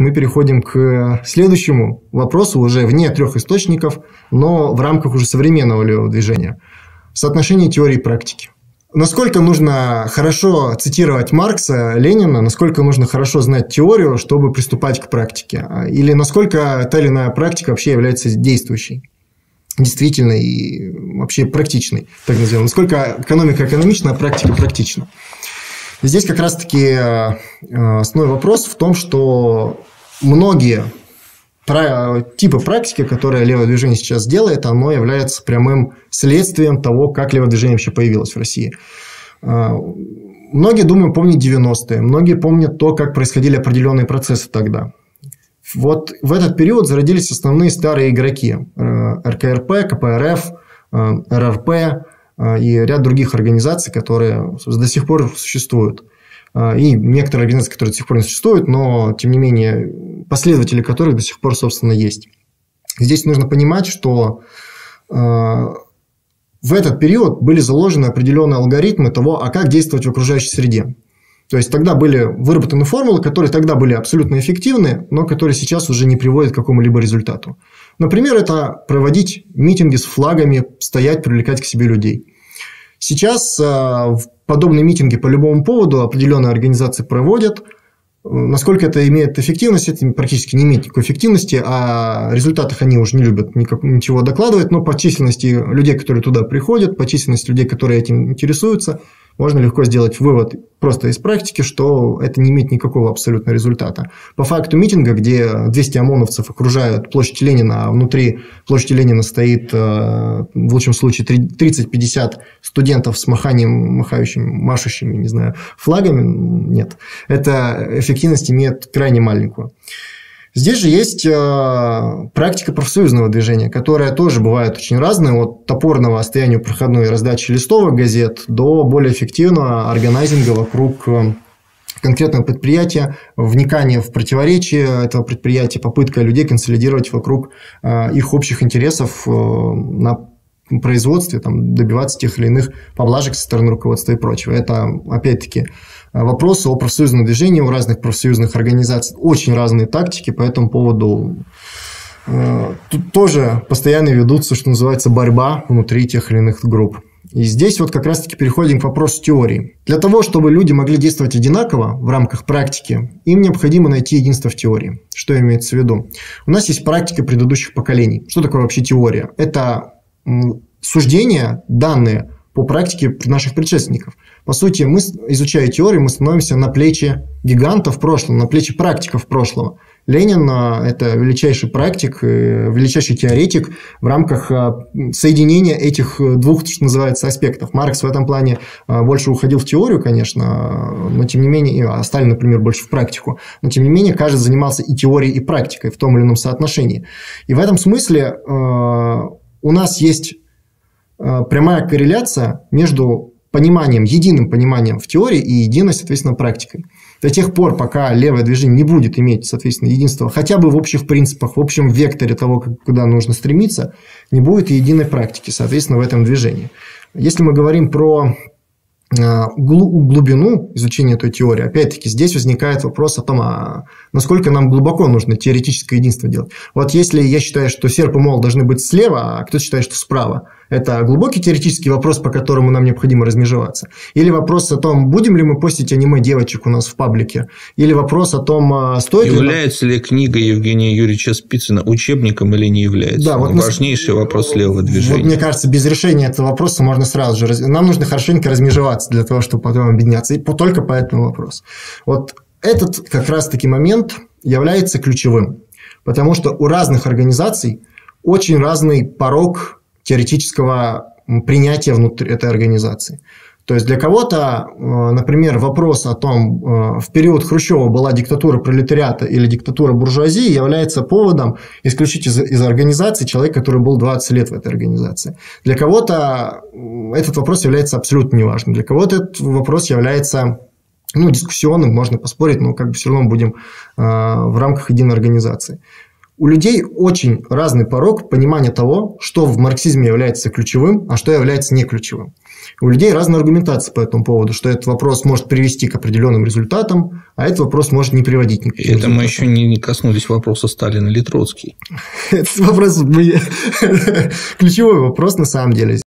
мы переходим к следующему вопросу, уже вне трех источников, но в рамках уже современного левого движения. Соотношение теории и практики. Насколько нужно хорошо цитировать Маркса, Ленина, насколько нужно хорошо знать теорию, чтобы приступать к практике? Или насколько та или иная практика вообще является действующей? действительной и вообще практичной, так назовем. Насколько экономика экономична, а практика практична. Здесь как раз-таки э, основной вопрос в том, что многие типы практики, которые левое движение сейчас делает, оно является прямым следствием того, как левое движение вообще появилось в России. Э, многие, думаю, помнят 90-е, многие помнят то, как происходили определенные процессы тогда. Вот в этот период зародились основные старые игроки. Э, РКРП, КПРФ, РРП, а, и ряд других организаций, которые до сих пор существуют. А, и некоторые организации, которые до сих пор не существуют, но, тем не менее, последователи которых до сих пор, собственно, есть. Здесь нужно понимать, что а, в этот период были заложены определенные алгоритмы того, а как действовать в окружающей среде. То есть тогда были выработаны формулы, которые тогда были абсолютно эффективны, но которые сейчас уже не приводят к какому-либо результату. Например, это проводить митинги с флагами, стоять, привлекать к себе людей. Сейчас э, подобные митинги по любому поводу определенные организации проводят. Насколько это имеет эффективность, это практически не имеет никакой эффективности, а о результатах они уже не любят никак, ничего докладывать, но по численности людей, которые туда приходят, по численности людей, которые этим интересуются, можно легко сделать вывод просто из практики, что это не имеет никакого абсолютно результата. По факту митинга, где 200 ОМОНовцев окружают площадь Ленина, а внутри площади Ленина стоит, э, в лучшем случае, 30-50 студентов с маханием, махающими, машущими, не знаю, флагами, нет. Эта эффективность имеет крайне маленькую. Здесь же есть э, практика профсоюзного движения, которая тоже бывает очень разная, от топорного стояния проходной раздачи листовых газет до более эффективного органайзинга вокруг э, конкретного предприятия, вникание в противоречие этого предприятия, попытка людей консолидировать вокруг э, их общих интересов на производстве, там, добиваться тех или иных поблажек со стороны руководства и прочего. Это, опять-таки, вопросы о профсоюзном движении у разных профсоюзных организаций. Очень разные тактики по этому поводу. Э, тут тоже постоянно ведутся, что называется, борьба внутри тех или иных групп. И здесь вот как раз-таки переходим к вопросу теории. Для того, чтобы люди могли действовать одинаково в рамках практики, им необходимо найти единство в теории. Что имеется в виду? У нас есть практика предыдущих поколений. Что такое вообще теория? Это суждения, данные по практике наших предшественников. По сути, мы, изучая теорию, мы становимся на плечи гигантов прошлого, на плечи практиков прошлого. Ленин – это величайший практик, э, величайший теоретик в рамках э, соединения этих двух, что называется, аспектов. Маркс в этом плане э, больше уходил в теорию, конечно, но тем не менее, а Сталин, например, больше в практику. Но тем не менее, каждый занимался и теорией, и практикой в том или ином соотношении. И в этом смысле у нас есть Э, прямая корреляция между пониманием, единым пониманием в теории и единой, соответственно, практикой. До тех пор, пока левое движение не будет иметь, соответственно, единство хотя бы в общих принципах, в общем векторе того, куда нужно стремиться, не будет единой практики, соответственно, в этом движении. Если мы говорим про глубину изучения этой теории, опять-таки здесь возникает вопрос о том, а насколько нам глубоко нужно теоретическое единство делать. Вот если я считаю, что серп и мол должны быть слева, а кто-то считает, что справа, это глубокий теоретический вопрос, по которому нам необходимо размежеваться. Или вопрос о том, будем ли мы постить аниме девочек у нас в паблике. Или вопрос о том, а, стоит является ли... ли книга Евгения Юрьевича Спицына учебником или не является. Да, вот Важнейший мы... вопрос левого движения. Вот, мне кажется, без решения этого вопроса можно сразу же... Нам нужно хорошенько размежеваться для того, чтобы потом объединяться. И только по этому вопросу. Вот этот как раз-таки момент является ключевым. Потому что у разных организаций очень разный порог теоретического принятия внутри этой организации. То есть для кого-то, э, например, вопрос о том, э, в период Хрущева была диктатура пролетариата или диктатура буржуазии, является поводом исключить из, из организации человека, который был 20 лет в этой организации. Для кого-то этот вопрос является абсолютно неважным. Для кого-то этот вопрос является ну, дискуссионным, можно поспорить, но как бы все равно будем э, в рамках единой организации. У людей очень разный порог понимания того, что в марксизме является ключевым, а что является не ключевым. У людей разная аргументация по этому поводу, что этот вопрос может привести к определенным результатам, а этот вопрос может не приводить ни к каким Это мы еще не коснулись вопроса Сталина или Троцкий. Этот вопрос ключевой вопрос на самом деле.